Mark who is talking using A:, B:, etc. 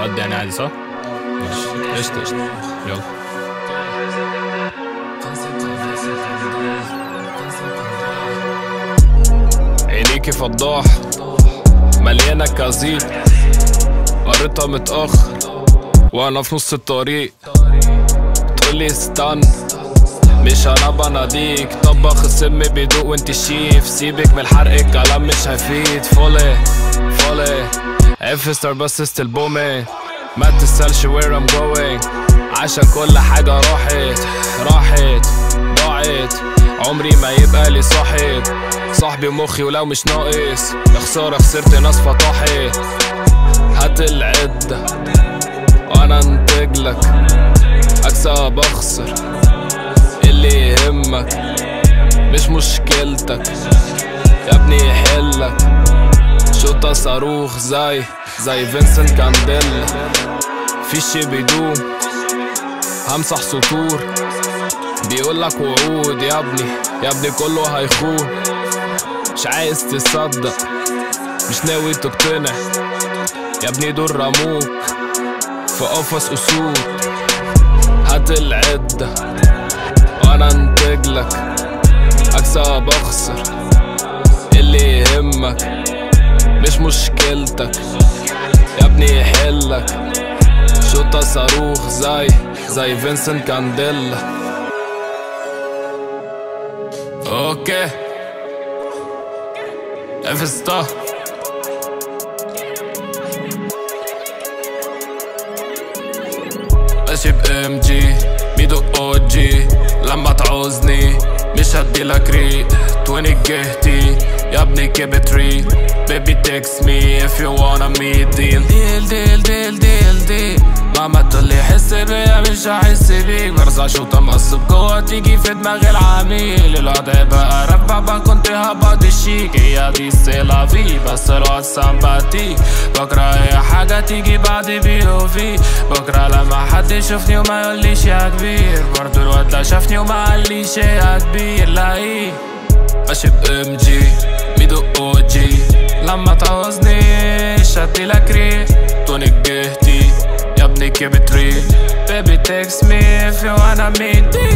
A: اودي يعني عادي صح؟ ماشي. قشطة قشطة. يلا. عينيكي فضاح مليانة كازيت قريتها متأخر وأنا في نص الطريق. تقولي استنى. مش أنا بناديك طبخ السم بيدوق وانت شيف. سيبك من الحرق الكلام مش هيفيد. فولي فولي. افستر بس ستيل بومي. ما تسألش where I'm going. عشان كل حاجة راحت راحت ضاعت. عمري ما يبقى لي صاحب. صاحبي مخي ولو مش ناقص. يا خسارة خسرت ناس فطاحت. هات العدة وأنا أنتج لك. أكسب أخسر. يهمك مش مشكلتك. يا ابني يحلك شوطة صاروخ زي زي فينسنت كانديلا. في شي بيدوم همسح سطور. بيقولك وعود يا ابني يا ابني كله هيخون. مش عايز تصدق مش ناوي تقتنع. يا ابني دول رموك في قفص أسود. هات العدة. وأنا انتج لك اكسب اخسر اللي يهمك مش مشكلتك. يا ابني يحلك شوطة صاروخ زي زي فينسنت كانديلا. أوكي. افستا ماشي بام جي لما تعوزني مش هديلك ريق. تويني جهتي يا ابني keep it real. Baby text me if you wanna meet. Deal deal deal deal deal deal. ماما تقولي حس بيا مش هحس بيك. برزع شوطة مقصب جوا تيجي في دماغ العميل. الوضع بقى ربع بقى كنت هبط الشيك. هي دي السيلا في بس الوقت سامباتي بكره أي حاجة تيجي بعد بي أو في بكره لما حد يشوفني وما يقوليش يا كبير. برضو الواد ده شافني وما قاليش يا كبير. لا إيه؟ ماشي بام جي ميدو أو جي لما تعوزني شدي لك ريق. توني جهتي يا ابني keep it real. Baby text me if you wanna meet me.